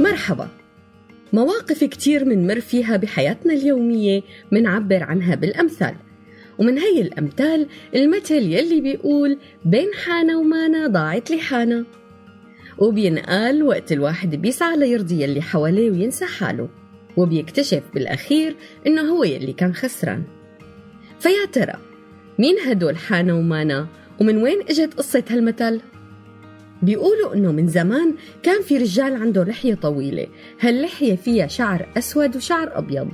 مرحبا. مواقف كتير منمر فيها بحياتنا اليومية منعبر عنها بالأمثال. ومن هي الأمثال المثل يلي بيقول بين حانة ومانا ضاعت لي حانة. وبينقال وقت الواحد بيسعى ليرضي يلي حواليه وينسى حاله. وبيكتشف بالأخير إنه هو يلي كان خسران. فيا ترى مين هدول حانة ومانا ومن وين إجت قصة هالمثل؟ بيقولوا إنه من زمان كان في رجال عنده لحية طويلة. هاللحية فيها شعر أسود وشعر أبيض.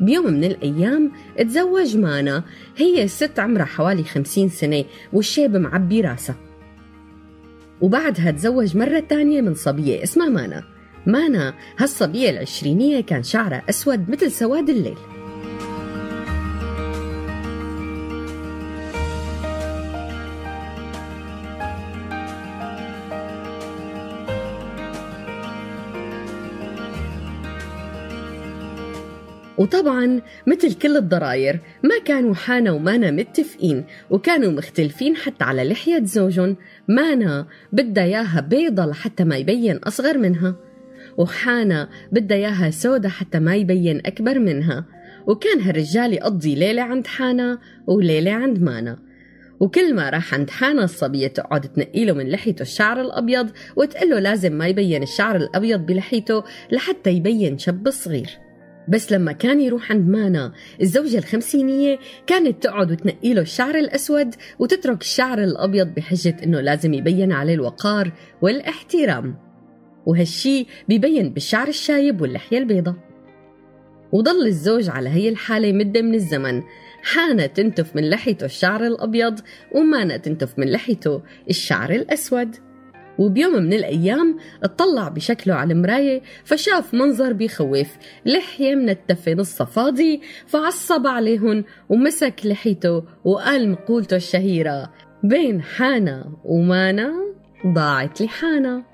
بيوم من الأيام تزوج مانا. هي ست عمرها حوالي خمسين سنة والشيب معبي راسها وبعدها تزوج مرة تانية من صبية اسمها مانا. مانا هالصبية العشرينية كان شعرها أسود مثل سواد الليل. وطبعا مثل كل الضراير ما كانوا حانا ومانا متفقين وكانوا مختلفين حتى على لحية زوجهم. مانا بدها إياها بيضة لحتى ما يبين أصغر منها وحانا بدها إياها سودا حتى ما يبين أكبر منها. وكان هالرجال يقضي ليلة عند حانا وليلة عند مانا. وكل ما راح عند حانا الصبية تقعد تنقيله من لحيته الشعر الأبيض وتقله لازم ما يبين الشعر الأبيض بلحيته لحتى يبين شاب صغير. بس لما كان يروح عند مانا الزوجة الخمسينية كانت تقعد وتنقي له الشعر الأسود وتترك الشعر الأبيض بحجة إنه لازم يبين عليه الوقار والاحترام. وهالشي بيبين بالشعر الشايب واللحية البيضة وضل الزوج على هي الحالة مدة من الزمن. حانة تنتف من لحيته الشعر الأبيض ومانا تنتف من لحيته الشعر الأسود. وبيوم من الأيام اطلع بشكله على المراية فشاف منظر بيخوف. لحية منتفة نصها فاضي فعصب عليهن ومسك لحيته وقال مقولته الشهيرة بين حانا ومانا ضاعت لي حانا